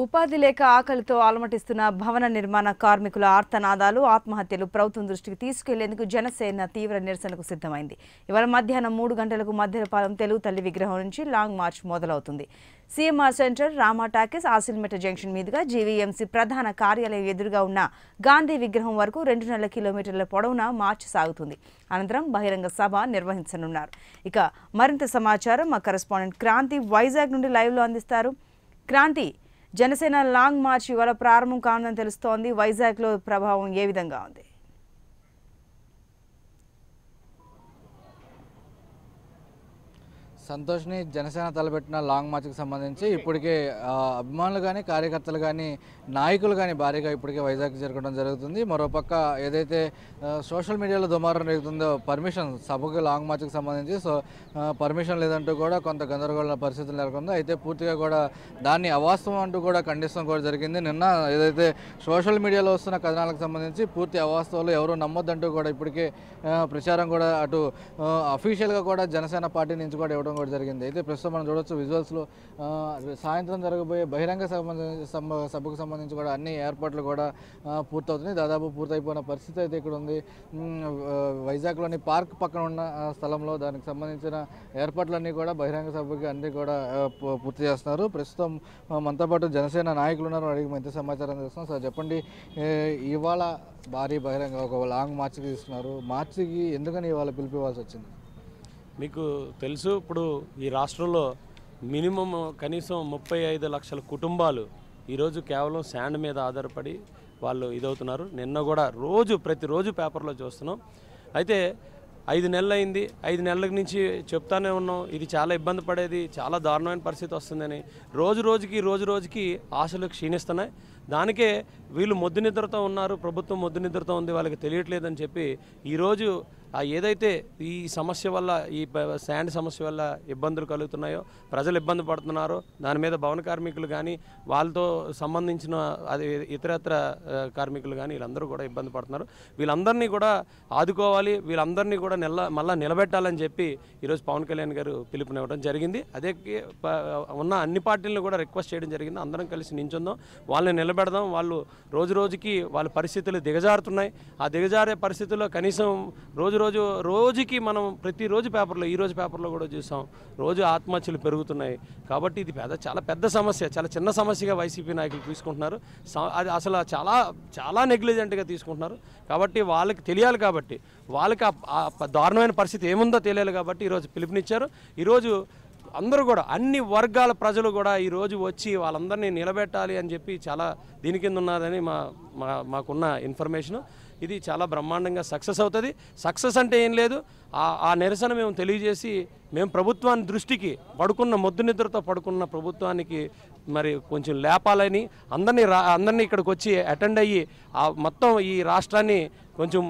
ఉపాధి లేక ఆకలితో అలమటిస్తున్న భవన నిర్మాణ కార్మికుల ఆర్తనాదాలు ఆత్మహత్యలు ప్రభుత్వం దృష్టికి తీసుకెళ్ళేందుకు జనసేన తీవ్ర నిరసనకు సిద్ధమైంది. ఇవాళ మధ్యాహ్నం మూడు గంటలకు మధ్యపాలెం తెలుగు తల్లి విగ్రహం నుంచి లాంగ్ మార్చ్ మొదలవుతుంది. CMR centre Rama talkies Asilmetta junction మీదుగా జీవీఎంసీ ప్రధాన కార్యాలయం ఎదురుగా ఉన్న గాంధీ విగ్రహం వరకు రెండున్నర కిలోమీటర్ల పొడవున మార్చ్ సాగుతుంది. అనంతరం బహిరంగ సభ నిర్వహించనున్నారు. ఇక మరింత సమాచారం మా కరెస్పాండెంట్ క్రాంతి వైజాగ్ నుండి లైవ్లో అందిస్తారు. క్రాంతి జనసేన లాంగ్ మార్చ్ ఇవాళ ప్రారంభం కానుందని తెలుస్తోంది. వైజాగ్లో ప్రభావం ఏ విధంగా ఉంది? సంతోష్ని జనసేన తలపెట్టిన లాంగ్ మార్చ్కి సంబంధించి ఇప్పటికే అభిమానులు కానీ కార్యకర్తలు కానీ నాయకులు కానీ భారీగా ఇప్పటికే వైజాగ్ చేరుకోవడం జరుగుతుంది. మరోపక్క ఏదైతే సోషల్ మీడియాలో దుమారం జరుగుతుందో పర్మిషన్ సభకు లాంగ్ మార్చ్కి సంబంధించి సో పర్మిషన్ లేదంటూ కూడా కొంత గందరగోళ పరిస్థితులు నెలకొందో. అయితే పూర్తిగా కూడా దాన్ని అవాస్తవం అంటూ కూడా ఖండిస్తాం కూడా జరిగింది. నిన్న ఏదైతే సోషల్ మీడియాలో వస్తున్న కథనాలకు సంబంధించి పూర్తి అవాస్తవాలు ఎవరు నమ్మొద్దంటూ కూడా ఇప్పటికే ప్రచారం కూడా అటు అఫీషియల్గా కూడా జనసేన పార్టీ నుంచి కూడా ఇవ్వడం కూడా జరిగింది. అయితే ప్రస్తుతం మనం చూడొచ్చు విజువల్స్లో సాయంత్రం జరగబోయే బహిరంగ సంబంధించి సభకు సంబంధించి కూడా అన్ని ఏర్పాట్లు కూడా పూర్తవుతున్నాయి. దాదాపు పూర్తయిపోయిన పరిస్థితి అయితే ఇక్కడ ఉంది. వైజాగ్లోని పార్క్ పక్కన ఉన్న స్థలంలో దానికి సంబంధించిన ఏర్పాట్లన్నీ కూడా బహిరంగ సభకి అన్ని కూడా పూ- పూర్తి చేస్తున్నారు. ప్రస్తుతం మనతో పాటు జనసేన నాయకులు ఉన్నారు. అడిగి మంచి సమాచారం తెలుస్తున్నాం. సార్ చెప్పండి. ఇవాళ భారీ బహిరంగ ఒక లాంగ్ మార్చికి తీసుకున్నారు. మార్చికి ఎందుకని ఇవాళ పిలిపివ్వాల్సి వచ్చింది? మీకు తెలుసు ఇప్పుడు ఈ రాష్ట్రంలో మినిమం కనీసం ముప్పై ఐదు లక్షల కుటుంబాలు ఈరోజు కేవలం శాండ్ మీద ఆధారపడి వాళ్ళు ఇదవుతున్నారు. నిన్న కూడా రోజు ప్రతిరోజు పేపర్లో చూస్తున్నాం. అయితే ఐదు నెలలు అయింది ఐదు నెలల నుంచి చెప్తానే ఉన్నాం. ఇది చాలా ఇబ్బంది పడేది చాలా దారుణమైన పరిస్థితి వస్తుందని. రోజు రోజుకి రోజు రోజుకి ఆశలు క్షీణిస్తున్నాయి. దానికే వీళ్ళు మొద్దు నిద్రతో ఉన్నారు. ప్రభుత్వం మొద్దు నిద్రతో ఉంది. వాళ్ళకి తెలియట్లేదని చెప్పి ఈరోజు ఏదైతే ఈ సమస్య వల్ల ఈ శాండ్ సమస్య వల్ల ఇబ్బందులు కలుగుతున్నాయో ప్రజలు ఇబ్బంది పడుతున్నారో దాని మీద భవన కార్మికులు కానీ వాళ్ళతో సంబంధించిన అది ఇతరత్ర కార్మికులు కానీ వీళ్ళందరూ కూడా ఇబ్బంది పడుతున్నారు. వీళ్ళందరినీ కూడా ఆదుకోవాలి వీళ్ళందరినీ కూడా నిల మళ్ళీ నిలబెట్టాలని చెప్పి ఈరోజు పవన్ కళ్యాణ్ గారు పిలుపునివ్వడం జరిగింది. అదే ఉన్న అన్ని పార్టీలను కూడా రిక్వెస్ట్ చేయడం జరిగింది. అందరం కలిసి నించుందాం వాళ్ళని నిలబెడదాం వాళ్ళు రోజు రోజుకి వాళ్ళ పరిస్థితులు దిగజారుతున్నాయి. ఆ దిగజారే పరిస్థితుల్లో కనీసం రోజు రోజు రోజుకి మనం ప్రతిరోజు పేపర్లో ఈరోజు పేపర్లో కూడా చూసాం రోజు ఆత్మహత్యలు పెరుగుతున్నాయి. కాబట్టి ఇది పెద్ద చాలా పెద్ద సమస్య చాలా చిన్న సమస్యగా వైసీపీ నాయకులు తీసుకుంటున్నారు. అది అసలు చాలా చాలా నెగ్లిజెంట్గా తీసుకుంటున్నారు. కాబట్టి వాళ్ళకి తెలియాలి కాబట్టి వాళ్ళకి ఆ- దారుణమైన పరిస్థితి ఏముందో తెలియాలి కాబట్టి ఈరోజు పిలుపునిచ్చారు. ఈరోజు అందరూ కూడా అన్ని వర్గాల ప్రజలు కూడా ఈరోజు వచ్చి వాళ్ళందరినీ నిలబెట్టాలి అని చెప్పి చాలా దీని కింద ఉన్నదని మా మా- మాకున్న ఇన్ఫర్మేషన్. ఇది చాలా బ్రహ్మాండంగా సక్సెస్ అవుతుంది. సక్సెస్ అంటే ఏం లేదు. ఆ ఆ నిరసన మేము తెలియజేసి మేము ప్రభుత్వాన్ని దృష్టికి పడుకున్న మొద్దు నిద్రతో పడుకున్న ప్రభుత్వానికి మరి కొంచెం లేపాలని అందరినీ రా అందరినీ ఇక్కడికి వచ్చి అటెండ్ అయ్యి మొత్తం ఈ రాష్ట్రాన్ని కొంచెం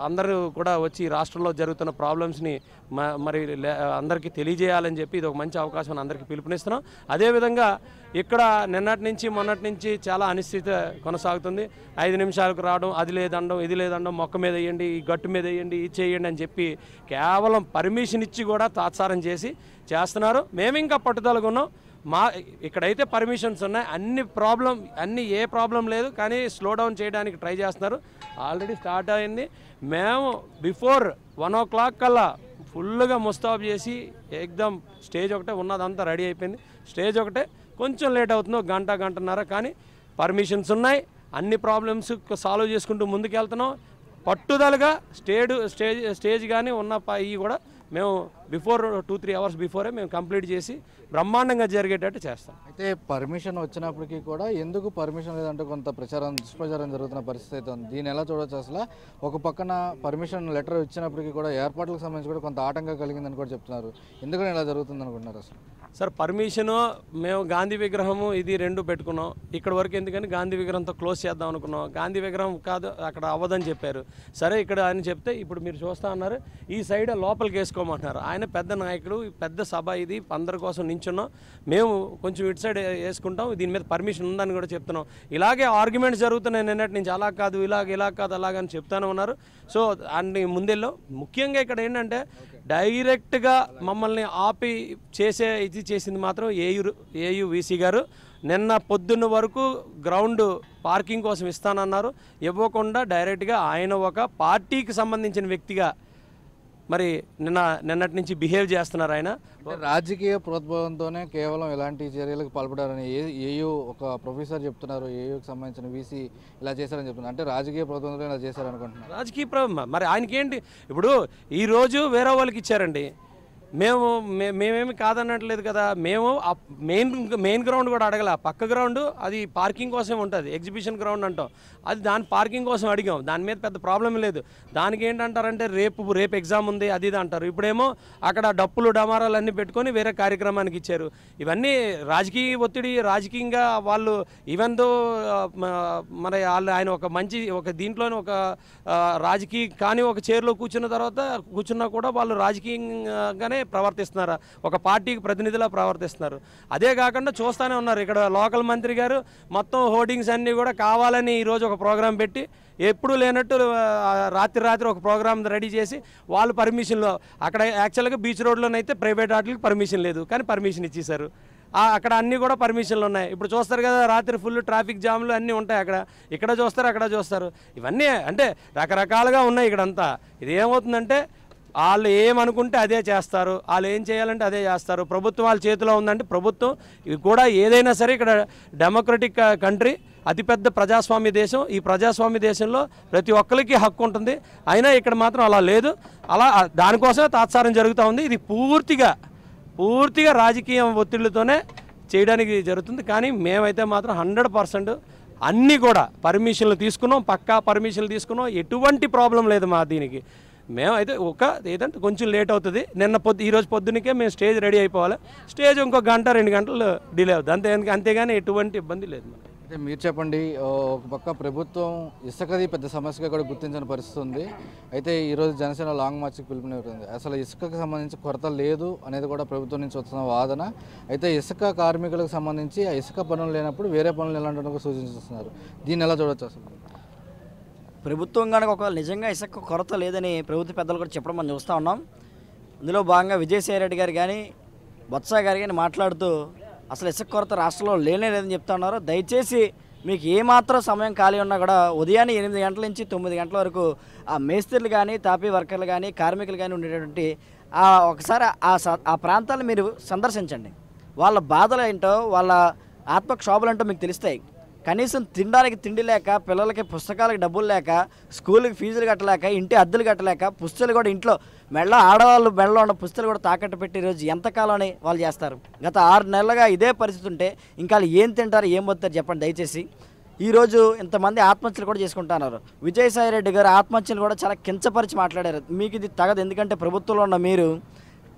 అందరూ కూడా వచ్చి రాష్ట్రంలో జరుగుతున్న ప్రాబ్లమ్స్ని మ- మరి లే- అందరికీ తెలియజేయాలని చెప్పి ఇది ఒక మంచి అవకాశం అందరికీ పిలుపునిస్తున్నాం. అదేవిధంగా ఇక్కడ నిన్నటి నుంచి మొన్నటి నుంచి చాలా అనిశ్చిత కొనసాగుతుంది. ఐదు నిమిషాలకు రావడం అది లేదండం ఇది లేదండం మొక్క మీద వేయండి ఈ గట్టు మీద వేయండి ఇది చేయండి అని చెప్పి కేవలం పర్మిషన్ ఇచ్చి కూడా తాత్సారం చేసి చేస్తున్నారు. మేము ఇంకా పట్టుదలగా ఉన్నాం. మా ఇక్కడైతే పర్మిషన్స్ ఉన్నాయి. అన్ని ప్రాబ్లం అన్ని ఏ ప్రాబ్లం లేదు కానీ స్లో డౌన్ చేయడానికి ట్రై చేస్తున్నారు. ఆల్రెడీ స్టార్ట్ అయింది. మేము బిఫోర్ వన్ ఓ క్లాక్ కల్లా ఫుల్గా ముస్తాబ్ చేసి ఎగ్దమ్ స్టేజ్ ఒకటే ఉన్నదంతా రెడీ అయిపోయింది. స్టేజ్ ఒకటే కొంచెం లేట్ అవుతుంది గంట గంటన్నర కానీ పర్మిషన్స్ ఉన్నాయి. అన్ని ప్రాబ్లమ్స్ సాల్వ్ చేసుకుంటూ ముందుకు వెళ్తున్నాం పట్టుదలగా స్టేడు స్టేజ్ స్టేజ్ కానీ ఉన్న ఇవి కూడా మేము బిఫోర్ టూ త్రీ అవర్స్ బిఫోరే మేము కంప్లీట్ చేసి బ్రహ్మాండంగా జరిగేటట్టు చేస్తాం. అయితే పర్మిషన్ వచ్చినప్పటికీ కూడా ఎందుకు పర్మిషన్ లేదంటే కొంత ప్రచారం దుష్ప్రచారం జరుగుతున్న పరిస్థితి అయితే ఉంది. దీన్ని ఎలా చూడొచ్చు అసలు? ఒక పక్కన పర్మిషన్ లెటర్ ఇచ్చినప్పటికీ కూడా ఏర్పాట్లకు సంబంధించి కూడా కొంత ఆటంకం కలిగిందని కూడా చెప్తున్నారు. ఎందుకని ఇలా జరుగుతుంది అనుకుంటున్నారు అసలు? సార్ పర్మిషను మేము గాంధీ విగ్రహము ఇది రెండు పెట్టుకున్నాం. ఇక్కడ వరకు ఎందుకని గాంధీ విగ్రహంతో క్లోజ్ చేద్దాం అనుకున్నాం. గాంధీ విగ్రహం కాదు అక్కడ అవ్వదని చెప్పారు. సరే ఇక్కడ అని చెప్తే ఇప్పుడు మీరు చూస్తా ఉన్నారు ఈ సైడ్ లోపలికి వేసుకోమంటున్నారు. ఆయన ఆయన పెద్ద నాయకుడు పెద్ద సభ ఇది అందరి కోసం నించున్నాం. మేము కొంచెం ఇటు సైడ్ వేసుకుంటాం దీని మీద పర్మిషన్ ఉందని కూడా చెప్తున్నాం. ఇలాగే ఆర్గ్యుమెంట్స్ జరుగుతున్నాయి నిన్నటి నుంచి అలా కాదు ఇలాగ ఇలా కాదు అలాగని చెప్తానే ఉన్నారు. సో అన్ని ముందెల్లో ముఖ్యంగా ఇక్కడ ఏంటంటే డైరెక్ట్గా మమ్మల్ని ఆపి చేసే ఇది చేసింది మాత్రం ఏయు ఏయు వీసీ గారు. నిన్న పొద్దున్న వరకు గ్రౌండ్ పార్కింగ్ కోసం ఇస్తానన్నారు. ఇవ్వకుండా డైరెక్ట్గా ఆయన ఒక పార్టీకి సంబంధించిన వ్యక్తిగా మరి నిన్న నిన్నటి నుంచి బిహేవ్ చేస్తున్నారు ఆయన. రాజకీయ ప్రోద్బలంతోనే కేవలం ఇలాంటి చర్యలకు పాల్పడారని ఏ ఏయూ ఒక ప్రొఫెసర్ చెప్తున్నారు ఏయూకి సంబంధించిన వీసీ ఇలా చేశారని చెప్తున్నారు. అంటే రాజకీయ ప్రోద్బలంతో ఇలా చేశారనుకుంటున్నారు. రాజకీయ ప్రభావం మరి ఆయనకి ఏంటి ఇప్పుడు ఈరోజు వేరే వాళ్ళకి ఇచ్చారండి. మేము మేమేమి కాదన్నట్లేదు కదా. మేము మెయిన్ మెయిన్ గ్రౌండ్ కూడా అడగల. పక్క గ్రౌండ్ అది పార్కింగ్ కోసమే ఉంటుంది. ఎగ్జిబిషన్ గ్రౌండ్ అంటాం. అది దాని పార్కింగ్ కోసం అడిగాం. దాని మీద పెద్ద ప్రాబ్లం లేదు. దానికి ఏంటంటారంటే రేపు రేపు ఎగ్జామ్ ఉంది అది ఇది అంటారు. ఇప్పుడేమో అక్కడ డప్పులు డమారాలు అన్నీ పెట్టుకొని వేరే కార్యక్రమానికి ఇచ్చారు. ఇవన్నీ రాజకీయ ఒత్తిడి రాజకీయంగా వాళ్ళు ఈవెన్ దో మరి వాళ్ళు ఆయన ఒక మంచి ఒక దీంట్లోనే ఒక రాజకీయ కానీ ఒక చైర్లో కూర్చున్న తర్వాత కూర్చున్నా కూడా వాళ్ళు రాజకీయంగానే ప్రవర్తిస్తున్నారు. ఒక పార్టీకి ప్రతినిధిలా ప్రవర్తిస్తున్నారు. అదే కాకుండా చూస్తూనే ఉన్నారు. ఇక్కడ లోకల్ మంత్రి గారు మొత్తం హోర్డింగ్స్ అన్నీ కూడా కావాలని ఈరోజు ఒక ప్రోగ్రాం పెట్టి ఎప్పుడు లేనట్టు రాత్రి రాత్రి ఒక ప్రోగ్రామ్ రెడీ చేసి వాళ్ళు పర్మిషన్లో అక్కడ యాక్చువల్గా బీచ్ రోడ్లోనైతే ప్రైవేట్ వాటికి పర్మిషన్ లేదు. కానీ పర్మిషన్ ఇచ్చేశారు. అక్కడ అన్నీ కూడా పర్మిషన్లు ఉన్నాయి. ఇప్పుడు చూస్తారు కదా రాత్రి ఫుల్ ట్రాఫిక్ జామ్లు అన్నీ ఉంటాయి అక్కడ. ఇక్కడ చూస్తారు అక్కడ చూస్తారు. ఇవన్నీ అంటే రకరకాలుగా ఉన్నాయి ఇక్కడంతా. ఇది ఏమవుతుందంటే వాళ్ళు ఏమనుకుంటే అదే చేస్తారు వాళ్ళు ఏం చేయాలంటే అదే చేస్తారు. ప్రభుత్వం వాళ్ళ చేతిలో ఉందంటే ప్రభుత్వం ఇది కూడా ఏదైనా సరే ఇక్కడ డెమోక్రటిక్ కంట్రీ uh, అతిపెద్ద ప్రజాస్వామ్య దేశం. ఈ ప్రజాస్వామ్య దేశంలో ప్రతి ఒక్కరికి హక్కు ఉంటుంది. అయినా ఇక్కడ మాత్రం అలా లేదు. అలా దానికోసమే తాత్సారం జరుగుతూ ఉంది. ఇది పూర్తిగా పూర్తిగా రాజకీయ ఒత్తిళ్ళతోనే చేయడానికి జరుగుతుంది. కానీ మేమైతే మాత్రం హండ్రెడ్ పర్సెంట్ అన్నీ కూడా పర్మిషన్లు తీసుకున్నాం. పక్కా పర్మిషన్లు తీసుకున్నాం. ఎటువంటి ప్రాబ్లం లేదు మా దీనికి. మేమైతే ఒక ఏదంటే కొంచెం లేట్ అవుతుంది. నిన్న పొద్దు ఈరోజు పొద్దునకే మేము స్టేజ్ రెడీ అయిపోవాలి. స్టేజ్ ఇంకో గంట రెండు గంటలు డిలే అవుతుంది. అంతే అంతేగాని ఎటువంటి ఇబ్బంది లేదు అయితే మీరు చెప్పండి ఒక పక్క ప్రభుత్వం ఇసుకది పెద్ద సమస్యగా కూడా గుర్తించిన పరిస్థితి ఉంది. అయితే ఈరోజు జనసేన లాంగ్ మార్చ్కి పిలుపునివ్వతుంది అసలు ఇసుకకు సంబంధించి కొరత లేదు అనేది కూడా ప్రభుత్వం నుంచి వస్తున్న వాదన. అయితే ఇసుక కార్మికులకు సంబంధించి ఆ ఇసుక పనులు లేనప్పుడు వేరే పనులు ఎలాంటి సూచిస్తున్నారు దీన్ని ఎలా చూడవచ్చు అసలు? ప్రభుత్వం కనుక ఒక నిజంగా ఇసుక కొరత లేదని ప్రభుత్వ పెద్దలు కూడా చెప్పడం మనం చూస్తూ ఉన్నాం. ఇందులో భాగంగా విజయసాయి రెడ్డి గారు కానీ బొత్స గారు కానీ మాట్లాడుతూ అసలు ఇసుక కొరత రాష్ట్రంలో లేనే లేదని చెప్తా ఉన్నారు. దయచేసి మీకు ఏమాత్రం సమయం ఖాళీ ఉన్నా కూడా ఉదయాన్నే ఎనిమిది గంటల నుంచి తొమ్మిది గంటల వరకు ఆ మేస్త్రిలు కానీ తాపీ వర్కర్లు కానీ కార్మికులు కానీ ఉండేటువంటి ఆ ఒకసారి ఆ స- ఆ ప్రాంతాలను మీరు సందర్శించండి. వాళ్ళ బాధలు ఏంటో వాళ్ళ ఆత్మక్షోభలు ఏంటో మీకు తెలుస్తాయి. కనీసం తినడానికి తిండి లేక పిల్లలకి పుస్తకాలకు డబ్బులు లేక స్కూల్కి ఫీజులు కట్టలేక ఇంటి అద్దెలు కట్టలేక పుస్తకాలు కూడా ఇంట్లో మెళ్ళ ఆడవాళ్ళు మెడలో ఉన్న పుస్తకాలు కూడా తాకట్టు పెట్టి రోజు ఎంతకాలం వాళ్ళు చేస్తారు. గత ఆరు నెలలుగా ఇదే పరిస్థితి ఉంటే ఇంకా వాళ్ళు ఏం తింటారు ఏం పోతారు చెప్పండి దయచేసి. ఈరోజు ఇంతమంది ఆత్మహత్యలు కూడా చేసుకుంటున్నారు. విజయసాయి రెడ్డి గారు ఆత్మహత్యలు కూడా చాలా కించపరిచి మాట్లాడారు. మీకు ఇది తగదు. ఎందుకంటే ప్రభుత్వంలో ఉన్న మీరు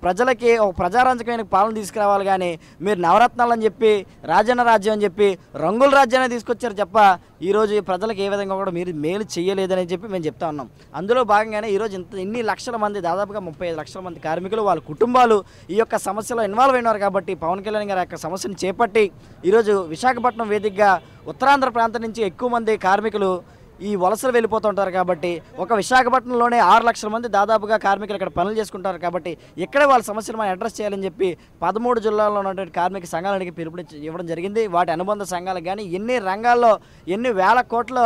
ప్రజలకి ఒక ప్రజారంజకమైన పాలన తీసుకురావాలి కానీ మీరు నవరత్నాలు అని చెప్పి రాజన్న రాజ్యం అని చెప్పి రంగుల రాజ్యాన్ని తీసుకొచ్చారు తప్ప ఈరోజు ప్రజలకు ఏ విధంగా కూడా మీరు మేలు చేయలేదని చెప్పి మేము చెప్తా ఉన్నాం. అందులో భాగంగానే ఈరోజు ఇంత ఇన్ని లక్షల మంది దాదాపుగా ముప్పై లక్షల మంది కార్మికులు వాళ్ళ కుటుంబాలు ఈ యొక్క సమస్యలో ఇన్వాల్వ్ అయినారు కాబట్టి పవన్ కళ్యాణ్ గారి యొక్క సమస్యను చేపట్టి ఈరోజు విశాఖపట్నం వేదికగా ఉత్తరాంధ్ర ప్రాంతం నుంచి ఎక్కువ మంది కార్మికులు ఈ వలసలు వెళ్ళిపోతుంటారు కాబట్టి ఒక విశాఖపట్నంలోనే ఆరు లక్షల మంది దాదాపుగా కార్మికులు ఇక్కడ పనులు చేసుకుంటారు కాబట్టి ఇక్కడే వాళ్ళ సమస్యలు మనం అడ్రస్ చేయాలని చెప్పి పదమూడు జిల్లాల్లో ఉన్నటువంటి కార్మిక సంఘాలకి పిలుపుని ఇవ్వడం జరిగింది. వాటి అనుబంధ సంఘాలకు కానీ ఎన్ని రంగాల్లో ఎన్ని వేల కోట్ల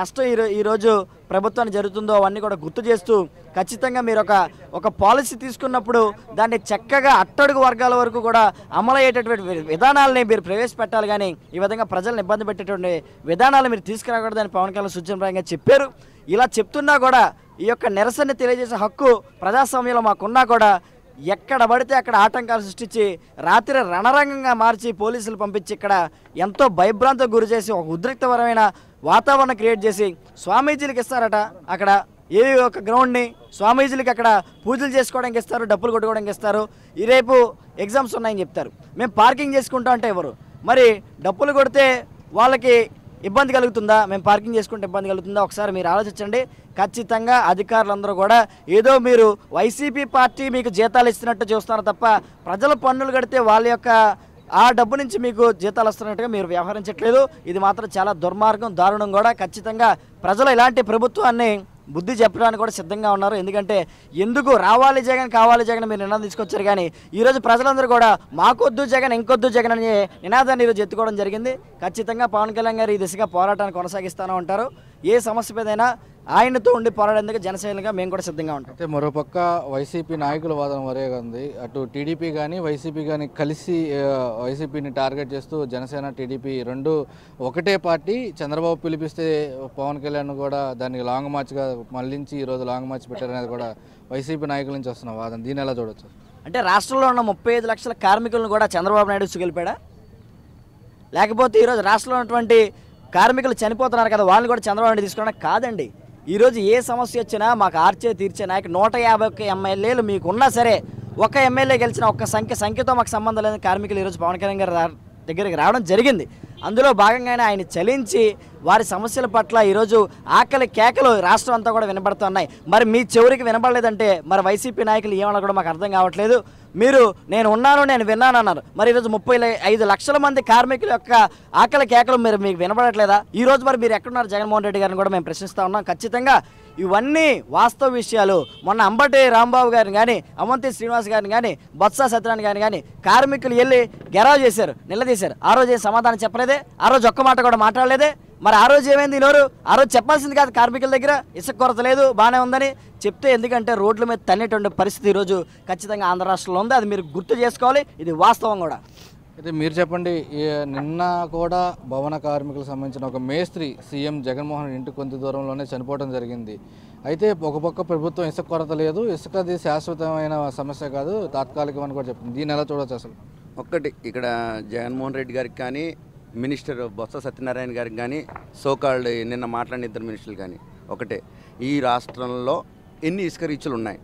నష్టం ఈ ఈరోజు ప్రభుత్వానికి జరుగుతుందో అవన్నీ కూడా గుర్తు చేస్తూ ఖచ్చితంగా మీరు ఒక ఒక పాలసీ తీసుకున్నప్పుడు దాన్ని చక్కగా అట్టడుగు వర్గాల వరకు కూడా అమలయ్యేటటువంటి విధానాలని మీరు ప్రవేశపెట్టాలి కానీ ఈ విధంగా ప్రజలను ఇబ్బంది పెట్టేటువంటి విధానాలు మీరు తీసుకురాకూడదని పవన్ కళ్యాణ్ సూచనప్రాయంగా చెప్పారు. ఇలా చెప్తున్నా కూడా ఈ యొక్క నిరసన తెలియజేసే హక్కు ప్రజాస్వామ్యంలో మాకున్నా కూడా ఎక్కడ పడితే అక్కడ ఆటంకాలు సృష్టించి రాత్రి రణరంగంగా మార్చి పోలీసులు పంపించి ఇక్కడ ఎంతో భయభ్రాంతకు గురి చేసి ఒక ఉద్రిక్తపరమైన వాతావరణం క్రియేట్ చేసి స్వామీజీలకు ఇస్తారట. అక్కడ ఏ ఒక గ్రౌండ్ని స్వామీజీలకి అక్కడ పూజలు చేసుకోవడానికి ఇస్తారు డబ్బులు కొట్టుకోవడానికి ఇస్తారు. ఈ రేపు ఎగ్జామ్స్ ఉన్నాయని చెప్తారు. మేము పార్కింగ్ చేసుకుంటా అంటే ఎవరు? మరి డబ్బులు కొడితే వాళ్ళకి ఇబ్బంది కలుగుతుందా? మేము పార్కింగ్ చేసుకుంటే ఇబ్బంది కలుగుతుందా? ఒకసారి మీరు ఆలోచించండి. ఖచ్చితంగా అధికారులందరూ కూడా ఏదో మీరు వైసీపీ పార్టీ మీకు జీతాలు ఇస్తున్నట్టు చూస్తున్నారు తప్ప ప్రజల పన్నులు కడితే వాళ్ళ యొక్క ఆ డబ్బు నుంచి మీకు జీతాలు వస్తున్నట్టుగా మీరు వ్యవహరించట్లేదు. ఇది మాత్రం చాలా దుర్మార్గం దారుణం కూడా. ఖచ్చితంగా ప్రజలు ఇలాంటి ప్రభుత్వాన్ని బుద్ధి చెప్పడానికి కూడా సిద్ధంగా ఉన్నారు. ఎందుకంటే ఎందుకు రావాలి జగన్ కావాలి జగన్ మీరు నినాదం తీసుకొచ్చారు కానీ ఈరోజు ప్రజలందరూ కూడా మాకొద్దు జగన్ ఇంకొద్దు జగన్ అనే నినాదాన్ని ఈరోజు ఎత్తుకోవడం జరిగింది. ఖచ్చితంగా పవన్ కళ్యాణ్ గారు ఈ దిశగా పోరాటాన్ని కొనసాగిస్తూనే ఉంటారు. ఏ సమస్య మీదైనా ఆయనతో ఉండి పోరాడేందుకు జనసేనగా మేము కూడా సిద్ధంగా ఉంటాం. అయితే మరోపక్క వైసీపీ నాయకుల వాదన మరేగా ఉంది అటు టీడీపీ కానీ వైసీపీ కానీ కలిసి వైసీపీని టార్గెట్ చేస్తూ జనసేన టీడీపీ రెండు ఒకటే పార్టీ చంద్రబాబు పిలిపిస్తే పవన్ కళ్యాణ్ కూడా దాన్ని లాంగ్ మార్చ్గా మళ్ళించి ఈరోజు లాంగ్ మార్చ్ పెట్టారనేది కూడా వైసీపీ నాయకుల నుంచి వస్తున్న వాదన. దీన్ని ఎలా చూడొచ్చు? అంటే రాష్ట్రంలో ఉన్న ముప్పై ఐదు లక్షల కార్మికులను కూడా చంద్రబాబు నాయుడు తీసుకెళ్ళిపోయాడా? లేకపోతే ఈరోజు రాష్ట్రంలో ఉన్నటువంటి కార్మికులు చనిపోతున్నారు కదా వాళ్ళని కూడా చంద్రబాబు నాయుడు తీసుకోవడం కాదండి. ఈరోజు ఏ సమస్య వచ్చినా మాకు ఆర్చే తీర్చే నాయకు నూట యాభై ఒక్క ఎమ్మెల్యేలు మీకు ఉన్నా సరే ఒక ఎమ్మెల్యే గెలిచిన ఒక్క సంఖ్య సంఖ్యతో మాకు సంబంధం లేని కార్మికులు ఈరోజు పవన్ కళ్యాణ్ గారు రా- దగ్గరికి రావడం జరిగింది. అందులో భాగంగానే ఆయన చలించి వారి సమస్యల పట్ల ఈరోజు ఆకలి కేకలు రాష్ట్రం అంతా కూడా వినబడుతున్నాయి. మరి మీ చెవురికి వినబడలేదంటే మరి వైసీపీ నాయకులు ఏమన్నా కూడా మాకు అర్థం కావట్లేదు. మీరు నేను ఉన్నాను నేను విన్నాను అన్నారు. మరి ఈరోజు ముప్పై ఐదు లక్షల మంది కార్మికుల యొక్క ఆకలి కేకలు మీరు మీకు వినబడట్లేదా? ఈ రోజు మరి మీరు ఎక్కడున్నారు? జగన్మోహన్ రెడ్డి గారిని కూడా మేము ప్రశ్నిస్తా ఉన్నాం. ఖచ్చితంగా ఇవన్నీ వాస్తవ విషయాలు. మొన్న అంబటి రాంబాబు గారిని కానీ అవంతి శ్రీనివాస్ గారిని కానీ బొత్స సత్యనారాయణ గారిని కానీ కార్మికులు వెళ్ళి గెరావ్ చేశారు నిలదీశారు. ఆ రోజు సమాధానం చెప్పలేదే? ఆ రోజు ఒక్క మాట కూడా మాట్లాడలేదే? మరి ఆ రోజు ఏమైంది ఈ నోరు? ఆ రోజు చెప్పాల్సింది కాదు కార్మికుల దగ్గర ఇసుక కొరత లేదు బాగానే ఉందని చెప్తే ఎందుకంటే రోడ్ల మీద తన్నేటువంటి పరిస్థితి ఈరోజు ఖచ్చితంగా ఆంధ్ర రాష్ట్రంలో ఉంది. అది మీరు గుర్తు చేసుకోవాలి. ఇది వాస్తవం కూడా. అయితే మీరు చెప్పండి నిన్న కూడా భవన కార్మికులకు సంబంధించిన ఒక మేస్త్రి సీఎం జగన్మోహన్ ఇంటి కొంత దూరంలోనే చనిపోవడం జరిగింది. అయితే ఒక పక్క ప్రభుత్వం ఇసుక కొరత లేదు ఇసుకది శాశ్వతమైన సమస్య కాదు తాత్కాలికం అని కూడా చెప్తుంది. దీని ఎలా చూడవచ్చు అసలు? ఒక్కటి ఇక్కడ జగన్మోహన్ రెడ్డి గారికి కానీ మినిస్టర్ బొత్స సత్యనారాయణ గారికి కానీ సోకాల్డ్ నిన్న మాట్లాడిన ఇద్దరు మినిస్టర్లు కానీ ఒకటే. ఈ రాష్ట్రంలో ఎన్ని ఇసుక రీచ్లు ఉన్నాయి?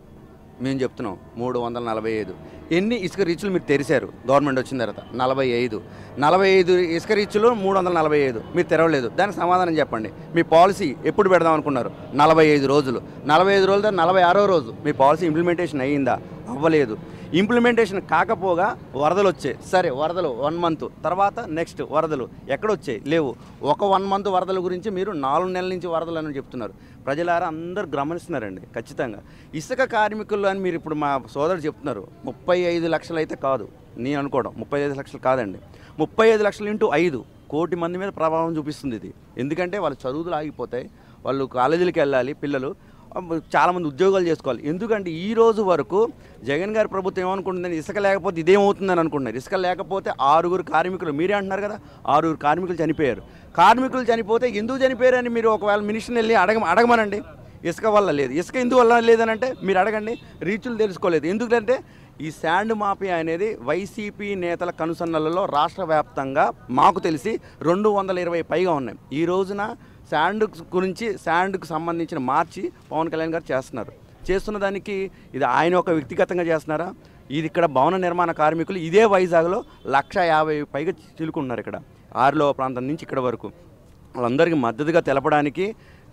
మేము చెప్తున్నాం మూడు వందల నలభై ఐదు. ఎన్ని ఇసుక రీచ్లు మీరు తెరిచారు? గవర్నమెంట్ వచ్చిన తర్వాత నలభై ఐదు. నలభై ఐదు ఇసుక రీచ్లు మూడు వందల నలభై ఐదు. మీరు తెరవలేదు. దానికి సమాధానం చెప్పండి. మీ పాలసీ ఎప్పుడు పెడదాం అనుకున్నారు? నలభై ఐదు రోజులు. నలభై ఐదు రోజుల నలభై ఆరో రోజు. మీ పాలసీ ఇంప్లిమెంటేషన్ అయ్యిందా? అవ్వలేదు. ఇంప్లిమెంటేషన్ కాకపోగా వరదలు వచ్చాయి సరే వరదలు వన్ మంత్ తర్వాత నెక్స్ట్ వరదలు ఎక్కడొచ్చాయి? లేవు. ఒక వన్ మంత్ వరదల గురించి మీరు నాలుగు నెలల నుంచి వరదలు అని చెప్తున్నారు. ప్రజలారా అందరు గమనిస్తున్నారండి ఖచ్చితంగా. ఇసుక కార్మికులు అని మీరు ఇప్పుడు మా సోదరుడు చెప్తున్నారు. ముప్పై ఐదు లక్షలు అయితే కాదు. నేను అనుకోవడం. ముప్పై ఐదు లక్షలు కాదండి. ముప్పై ఐదు లక్షలు ఇంటూ ఐదు. కోటి మంది మీద ప్రభావం చూపిస్తుంది ఇది. ఎందుకంటే వాళ్ళ చదువులు ఆగిపోతాయి. వాళ్ళు కాలేజీలకు వెళ్ళాలి. పిల్లలు చాలామంది ఉద్యోగాలు చేసుకోవాలి. ఎందుకంటే ఈ రోజు వరకు జగన్ గారి ప్రభుత్వం ఏమనుకుంటుందని ఇసుక లేకపోతే ఇదేమవుతుందని అనుకుంటున్నారు. ఇసుక లేకపోతే ఆరుగురు కార్మికులు మీరే అంటున్నారు కదా ఆరుగురు కార్మికులు చనిపోయారు. కార్మికులు చనిపోతే ఎందుకు చనిపోయారని మీరు ఒకవేళ మినిస్టర్ని వెళ్ళి అడగ అడగమనండి. ఇసుక వల్ల లేదు. ఇసుక ఎందుకు వల్ల లేదనంటే మీరు అడగండి. రీచులు తెలుసుకోలేదు. ఎందుకంటే ఈ శాండ్ మాఫియా అనేది వైసీపీ నేతల కనుసన్నలలో రాష్ట్ర వ్యాప్తంగా మాకు తెలిసి రెండు వందల ఇరవై పైగా ఉన్నాయి. ఈ రోజున శాండ్ గురించి శాండ్కు సంబంధించిన మార్చి పవన్ కళ్యాణ్ గారు చేస్తున్నారు. చేస్తున్న దానికి ఇది ఆయన ఒక వ్యక్తిగతంగా చేస్తున్నారా? ఇది ఇక్కడ భవన నిర్మాణ కార్మికులు ఇదే వైజాగ్లో లక్ష యాభై పైగా చిలుకున్నారు ఇక్కడ. ఆరులో ప్రాంతం నుంచి ఇక్కడ వరకు. వాళ్ళందరికీ మద్దతుగా తెలపడానికి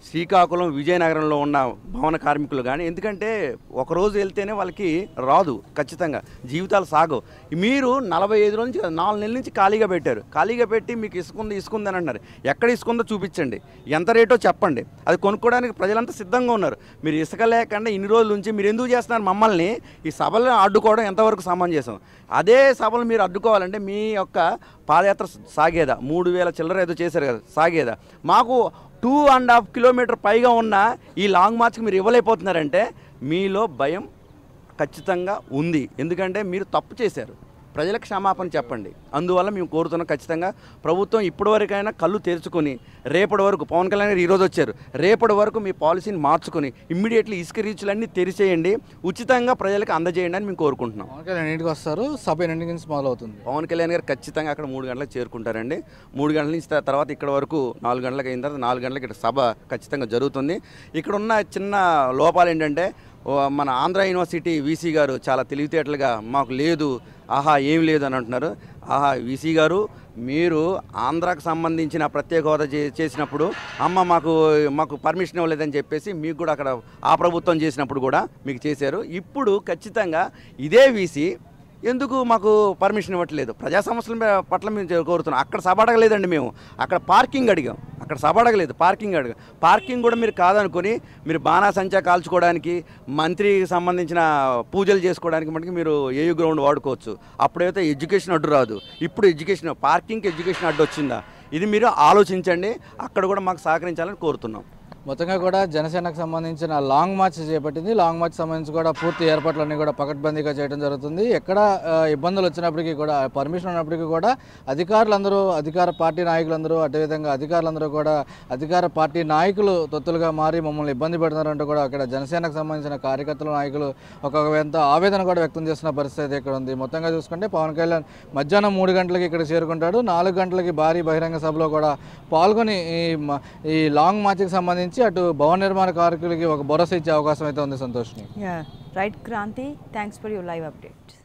శ్రీకాకుళం విజయనగరంలో ఉన్న భవన కార్మికులు కానీ ఎందుకంటే ఒకరోజు వెళ్తేనే వాళ్ళకి రాదు ఖచ్చితంగా జీవితాలు సాగవు. మీరు నలభై ఐదు నుంచి నాలుగు నెలల నుంచి ఖాళీగా పెట్టారు. ఖాళీగా పెట్టి మీకు ఇసుకుంది ఇసుకుంది అని అంటున్నారు ఎక్కడ ఇసుకుందో చూపించండి. ఎంత రేటో చెప్పండి. అది కొనుక్కోవడానికి ప్రజలంతా సిద్ధంగా ఉన్నారు. మీరు ఇసుక లేకుండా ఇన్ని రోజుల నుంచి మీరు ఎందుకు చేస్తున్నారు మమ్మల్ని? ఈ సభలను అడ్డుకోవడం ఎంతవరకు సమంజసం అదే సభలు మీరు అడ్డుకోవాలంటే మీ యొక్క పాదయాత్ర సాగేదా? మూడు వేల చిల్లర ఏదో చేశారు కదా సాగేదా? మాకు టూ అండ్ హాఫ్ కిలోమీటర్ పైగా ఉన్న ఈ లాంగ్ మార్చ్కి మీరు ఇవ్వలేకపోతున్నారంటే మీలో భయం ఖచ్చితంగా ఉంది. ఎందుకంటే మీరు తప్పు చేశారు. ప్రజలకు క్షమాపణ చెప్పండి. అందువల్ల మేము కోరుతున్నాం ఖచ్చితంగా ప్రభుత్వం ఇప్పటివరకైనా కళ్ళు తెరుచుకొని రేపటి వరకు పవన్ కళ్యాణ్ గారు ఈరోజు వచ్చారు. రేపటి వరకు మీ పాలసీని మార్చుకొని ఇమ్మీడియట్లీ ఇసుక రీచ్లన్నీ తెరిచేయండి. ఉచితంగా ప్రజలకు అందజేయండి అని మేము కోరుకుంటున్నాం. పవన్ కళ్యాణ్ ఎన్నింటికి వస్తారు? సభ ఎన్నింటి నుంచి మొదలవుతుంది? పవన్ కళ్యాణ్ గారు ఖచ్చితంగా అక్కడ మూడు గంటలకు చేరుకుంటారండి. మూడు గంటల నుంచి తర్వాత ఇక్కడ వరకు నాలుగు గంటలకు అయిన తర్వాత నాలుగు గంటలకు ఇక్కడ సభ ఖచ్చితంగా జరుగుతుంది. ఇక్కడ ఉన్న చిన్న లోపాలు ఏంటంటే మన ఆంధ్ర యూనివర్సిటీ వీసీ గారు చాలా తెలివితేటలుగా మాకు లేదు ఆహా ఏం లేదు అని అంటున్నారు. ఆహా వీసీ గారు మీరు ఆంధ్రాకు సంబంధించిన ప్రత్యేక హోదా చే- చేసినప్పుడు అమ్మ మాకు మాకు పర్మిషన్ ఇవ్వలేదని చెప్పేసి మీకు కూడా అక్కడ ఆ ప్రభుత్వం చేసినప్పుడు కూడా మీకు చేశారు. ఇప్పుడు ఖచ్చితంగా ఇదే వీసీ ఎందుకు మాకు పర్మిషన్ ఇవ్వట్లేదు? ప్రజా సమస్యల మీద- పట్ల మేము కోరుతున్నాం. అక్కడ సభ అడగలేదండి మేము. అక్కడ పార్కింగ్ అడిగాం. అక్కడ సభ అడగలేదు పార్కింగ్ అడగ. పార్కింగ్ కూడా మీరు కాదనుకొని మీరు బాణాసంచా కాల్చుకోవడానికి మంత్రికి సంబంధించిన పూజలు చేసుకోవడానికి మనకి మీరు ఏయు గ్రౌండ్ వాడుకోవచ్చు. అప్పుడైతే ఎడ్యుకేషన్ అడ్డు రాదు. ఇప్పుడు ఎడ్యుకేషన్ పార్కింగ్కి ఎడ్యుకేషన్ అడ్డు వచ్చిందా ఇది మీరు ఆలోచించండి. అక్కడ కూడా మాకు సహకరించాలని కోరుతున్నాం. మొత్తంగా కూడా జనసేనకు సంబంధించిన లాంగ్ మార్చ్ చేపట్టింది. లాంగ్ మార్చ్ సంబంధించి కూడా పూర్తి ఏర్పాట్లన్నీ కూడా పకడ్బందీగా చేయడం జరుగుతుంది. ఎక్కడ ఇబ్బందులు వచ్చినప్పటికీ కూడా పర్మిషన్ ఉన్నప్పటికీ కూడా అధికారులందరూ అధికార పార్టీ నాయకులందరూ అదేవిధంగా అధికారులందరూ కూడా అధికార పార్టీ నాయకులు తొత్తులుగా మారి మమ్మల్ని ఇబ్బంది పెడుతున్నారంటూ కూడా అక్కడ జనసేనకు సంబంధించిన కార్యకర్తలు నాయకులు ఒక ఎంత ఆవేదన కూడా వ్యక్తం చేస్తున్న పరిస్థితి ఇక్కడ ఉంది. మొత్తంగా చూసుకుంటే పవన్ కళ్యాణ్ మధ్యాహ్నం మూడు గంటలకి ఇక్కడ చేరుకుంటాడు. నాలుగు గంటలకి భారీ బహిరంగ సభలో కూడా పాల్గొని ఈ మ- ఈ లాంగ్ మార్చ్కి సంబంధించి అటు భవన నిర్మాణ కార్మికులకి ఒక భరోసా ఇచ్చే అవకాశం అయితే ఉంది సంతోష్ని. Right Kranthi thanks for your live update